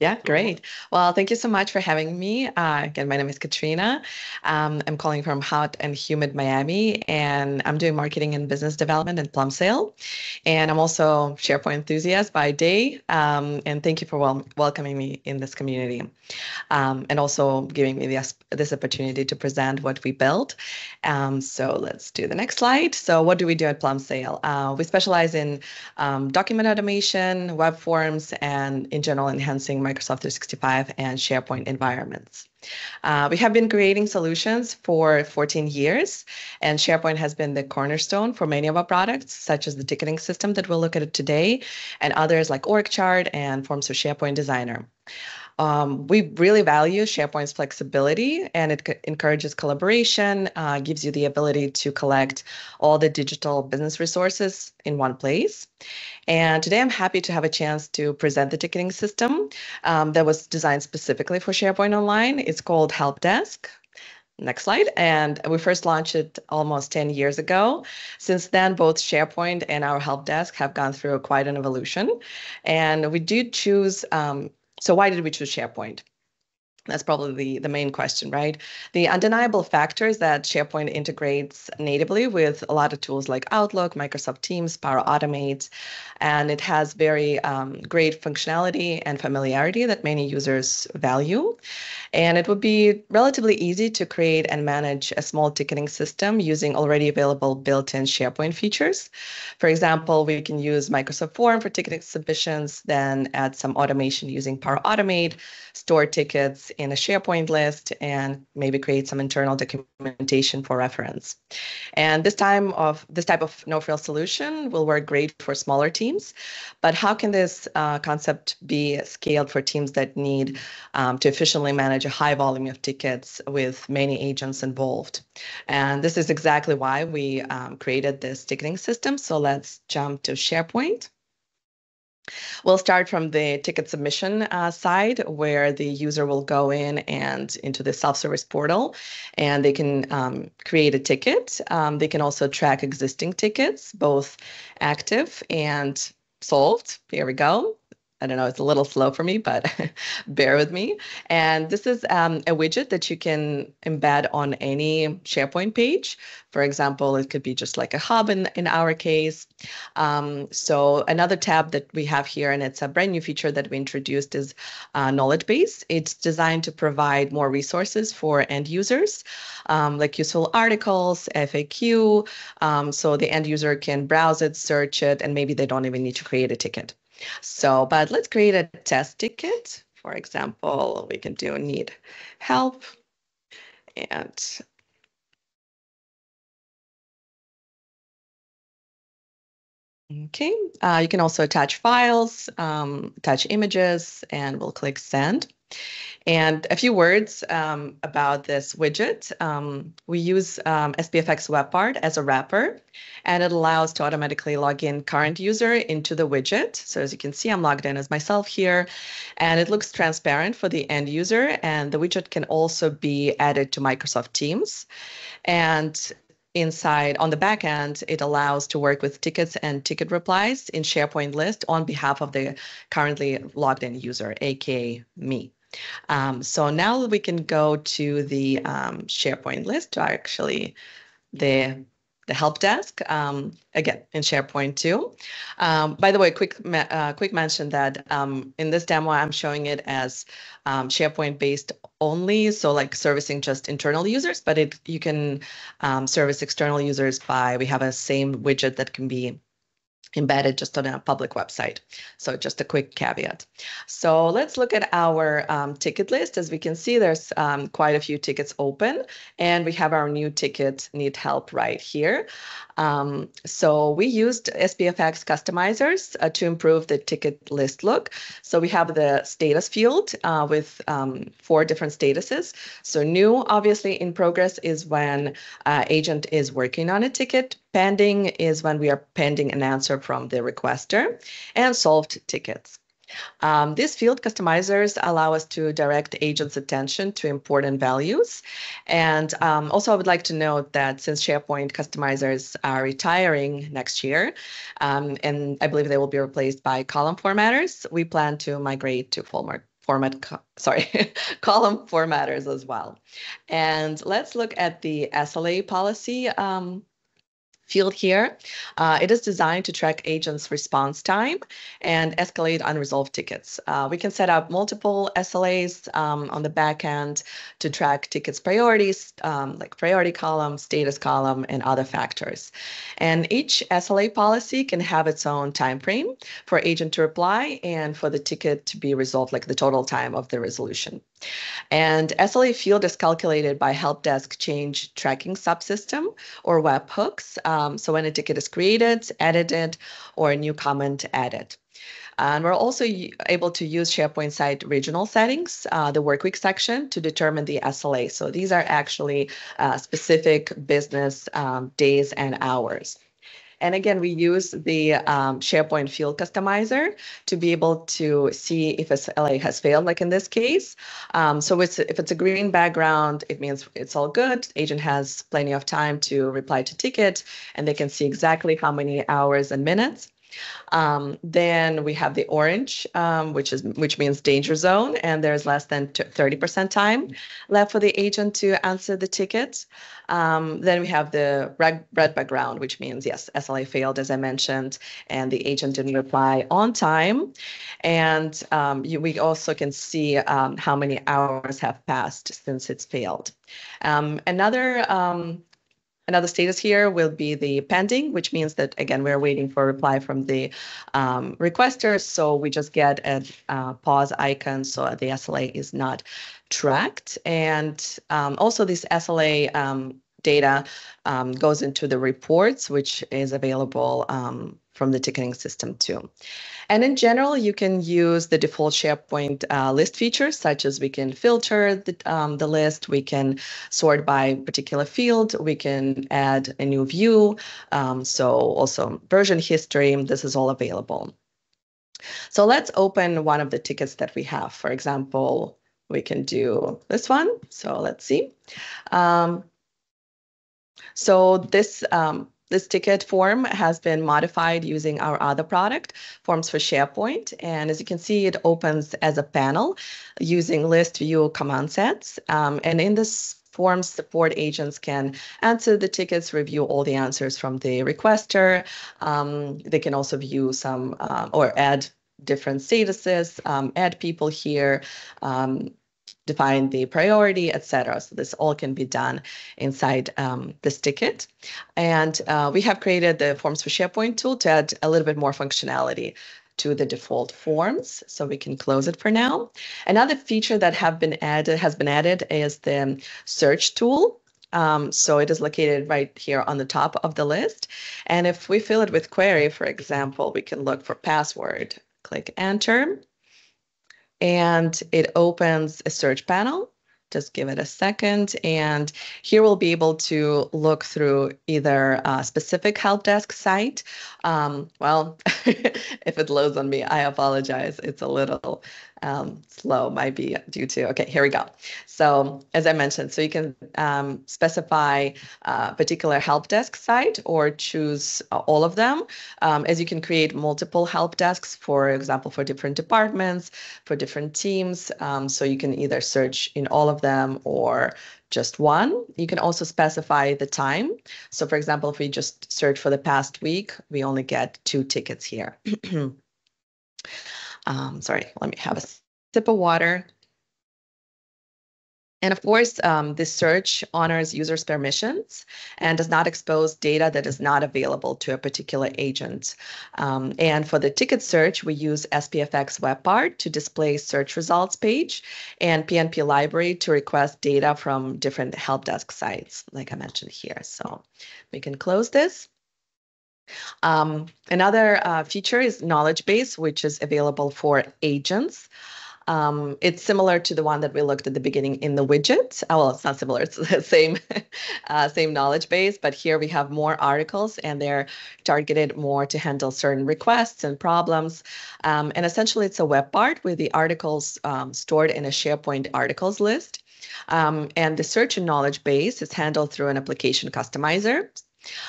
Yeah, great. Well, thank you so much for having me. Uh, again, my name is Katrina. Um, I'm calling from hot and humid Miami, and I'm doing marketing and business development in Plumsail. And I'm also SharePoint enthusiast by day. Um, and thank you for wel- welcoming me in this community, um, and also giving me this, this opportunity to present what we built. Um, so let's do the next slide. So what do we do at Plumsail? Uh, we specialize in um, document automation, web forms, and in general enhancing Microsoft 365 and SharePoint environments. Uh, we have been creating solutions for 14 years, and SharePoint has been the cornerstone for many of our products, such as the ticketing system that we'll look at today, and others like OrgChart and Forms of SharePoint Designer. Um, we really value SharePoint's flexibility and it c- encourages collaboration, uh, gives you the ability to collect all the digital business resources in one place. And today I'm happy to have a chance to present the ticketing system um, that was designed specifically for SharePoint Online. It's called Help Desk. Next slide. And we first launched it almost 10 years ago. Since then, both SharePoint and our help desk have gone through quite an evolution. And we do choose um, so why did we choose SharePoint? That's probably the, the main question, right? The undeniable factor is that SharePoint integrates natively with a lot of tools like Outlook, Microsoft Teams, Power Automate, and it has very um, great functionality and familiarity that many users value. And it would be relatively easy to create and manage a small ticketing system using already available built-in SharePoint features. For example, we can use Microsoft Form for ticketing submissions, then add some automation using Power Automate, store tickets in a SharePoint list, and maybe create some internal documentation for reference. And this time of this type of no-frills solution will work great for smaller teams. But how can this uh, concept be scaled for teams that need um, to efficiently manage a high volume of tickets with many agents involved? And this is exactly why we um, created this ticketing system. So let's jump to SharePoint. We'll start from the ticket submission uh, side where the user will go in and into the self-service portal and they can um, create a ticket. Um, they can also track existing tickets, both active and solved. Here we go. I don't know, it's a little slow for me, but bear with me. And this is um, a widget that you can embed on any SharePoint page. For example, it could be just like a hub in, in our case. Um, so another tab that we have here, and it's a brand new feature that we introduced is uh, Knowledge Base. It's designed to provide more resources for end users, um, like useful articles, FAQ, um, so the end user can browse it, search it, and maybe they don't even need to create a ticket. So, but let's create a test ticket. For example, we can do need help and Okay, uh, you can also attach files, um, attach images, and we'll click send. And a few words um, about this widget. Um, we use um, SPFX WebPart as a wrapper, and it allows to automatically log in current user into the widget. So as you can see, I'm logged in as myself here, and it looks transparent for the end user. And the widget can also be added to Microsoft Teams. And inside on the back end, it allows to work with tickets and ticket replies in SharePoint list on behalf of the currently logged in user, aka me. Um, so now we can go to the um, SharePoint list to actually the the help desk um, again in SharePoint too. Um, by the way, quick uh, quick mention that um, in this demo I'm showing it as um, SharePoint based only, so like servicing just internal users, but it you can um, service external users by we have a same widget that can be embedded just on a public website. So just a quick caveat. So let's look at our um, ticket list. As we can see, there's um, quite a few tickets open and we have our new ticket need help right here. Um, so we used SPFX customizers uh, to improve the ticket list look. So we have the status field uh, with um, four different statuses. So new, obviously in progress is when uh, agent is working on a ticket. Pending is when we are pending an answer from the requester and solved tickets. Um, these field customizers allow us to direct agents' attention to important values. And um, also, I would like to note that since SharePoint customizers are retiring next year, um, and I believe they will be replaced by column formatters, we plan to migrate to format format, sorry, column formatters as well. And let's look at the SLA policy um, field here. Uh, it is designed to track agents' response time and escalate unresolved tickets. Uh, we can set up multiple SLAs um, on the back end to track tickets priorities, um, like priority column, status column, and other factors. And each SLA policy can have its own time frame for agent to reply and for the ticket to be resolved, like the total time of the resolution. And SLA field is calculated by help desk change tracking subsystem or webhooks. Um, so when a ticket is created, edited, or a new comment added. And we're also able to use SharePoint site regional settings, uh, the workweek section, to determine the SLA. So these are actually uh, specific business um, days and hours. And again, we use the um, SharePoint field customizer to be able to see if a SLA has failed, like in this case. Um, so it's, if it's a green background, it means it's all good. Agent has plenty of time to reply to ticket, and they can see exactly how many hours and minutes. Um, then we have the orange, um, which is which means danger zone, and there's less than 30% time left for the agent to answer the ticket. Um, then we have the red, red background, which means yes, SLA failed, as I mentioned, and the agent didn't reply on time. And um, you, we also can see um, how many hours have passed since it's failed. Um, another Another status here will be the pending, which means that, again, we're waiting for a reply from the um, requester. So we just get a uh, pause icon so the SLA is not tracked. And um, also this SLA um, data um, goes into the reports, which is available um, from the ticketing system too. And in general, you can use the default SharePoint uh, list features, such as we can filter the, um, the list, we can sort by particular field, we can add a new view. Um, so also version history, this is all available. So let's open one of the tickets that we have. For example, we can do this one. So let's see. Um, so this um, this ticket form has been modified using our other product, Forms for SharePoint. And as you can see, it opens as a panel using list view command sets. Um, and in this form, support agents can answer the tickets, review all the answers from the requester. Um, they can also view some uh, or add different statuses, um, add people here, um, define the priority, etc. So this all can be done inside um, this ticket. And uh, we have created the Forms for SharePoint tool to add a little bit more functionality to the default forms. So we can close it for now. Another feature that have been added has been added is the search tool. Um, so it is located right here on the top of the list. And if we fill it with query, for example, we can look for password, click enter and it opens a search panel. Just give it a second. And here we'll be able to look through either a specific help desk site. Um, well, if it loads on me, I apologize. It's a little um, slow might be due to, okay, here we go. So as I mentioned, so you can um, specify a particular help desk site or choose uh, all of them, um, as you can create multiple help desks, for example, for different departments, for different teams. Um, so you can either search in all of them or just one. You can also specify the time. So for example, if we just search for the past week, we only get two tickets here. Um, sorry, let me have a sip of water. And of course, um, this search honors users' permissions and does not expose data that is not available to a particular agent. Um, and for the ticket search, we use SPFX WebPart to display search results page and PNP library to request data from different help desk sites, like I mentioned here. So we can close this. Um, another uh, feature is knowledge base, which is available for agents. Um, it's similar to the one that we looked at the beginning in the widget. Oh, well, it's not similar. It's the same, uh, same knowledge base, but here we have more articles and they're targeted more to handle certain requests and problems. Um, and essentially, it's a web part with the articles um, stored in a SharePoint articles list. Um, and the search and knowledge base is handled through an application customizer.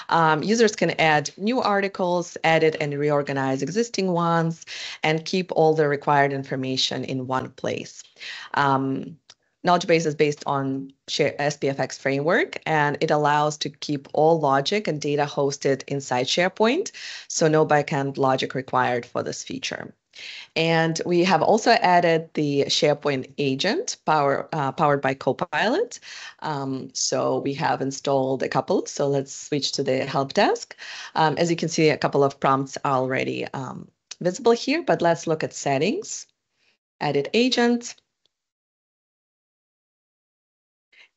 Um, users can add new articles, edit and reorganize existing ones, and keep all the required information in one place. Um, knowledge base is based on SPFX framework, and it allows to keep all logic and data hosted inside SharePoint, so no backend logic required for this feature. And we have also added the SharePoint agent power, uh, powered by Copilot. Um, so we have installed a couple. So let's switch to the help desk. Um, as you can see, a couple of prompts are already um, visible here, but let's look at settings, edit agent.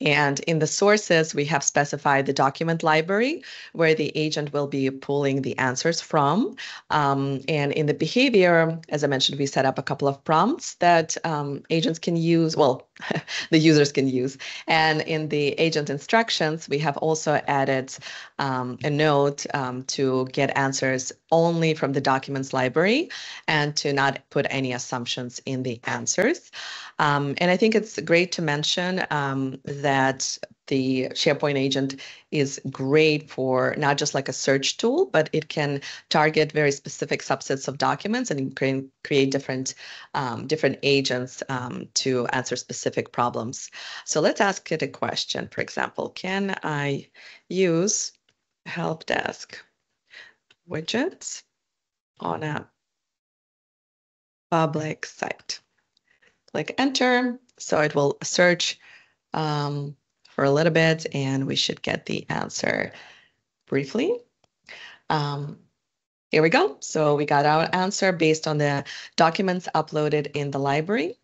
And in the sources, we have specified the document library where the agent will be pulling the answers from. Um, and in the behavior, as I mentioned, we set up a couple of prompts that um, agents can use, well, the users can use. And in the agent instructions, we have also added um, a note um, to get answers only from the documents library and to not put any assumptions in the answers. Um, and I think it's great to mention um, that the SharePoint agent is great for not just like a search tool, but it can target very specific subsets of documents and can create different um, different agents um, to answer specific problems. So let's ask it a question. For example, can I use help desk widgets on a public site? Click enter. So it will search um, for a little bit and we should get the answer briefly. Um, here we go. So we got our answer based on the documents uploaded in the library.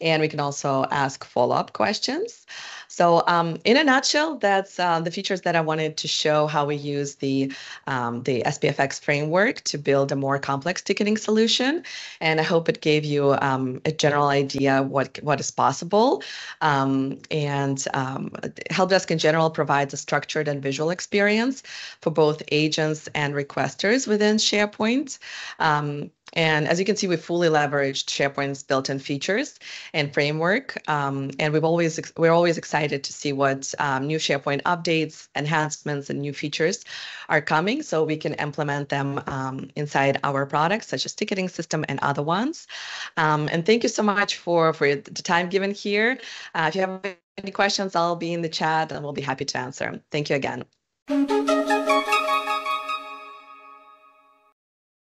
And we can also ask follow-up questions. So um, in a nutshell, that's uh, the features that I wanted to show how we use the, um, the SPFX framework to build a more complex ticketing solution. And I hope it gave you um, a general idea what, what is possible. Um, and um, Help Desk in general provides a structured and visual experience for both agents and requesters within SharePoint. Um, and as you can see, we fully leveraged SharePoint's built-in features and framework. Um, and we've always we're always excited to see what um, new SharePoint updates, enhancements, and new features are coming, so we can implement them um, inside our products, such as ticketing system and other ones. Um, and thank you so much for for the time given here. Uh, if you have any questions, I'll be in the chat, and we'll be happy to answer. Thank you again.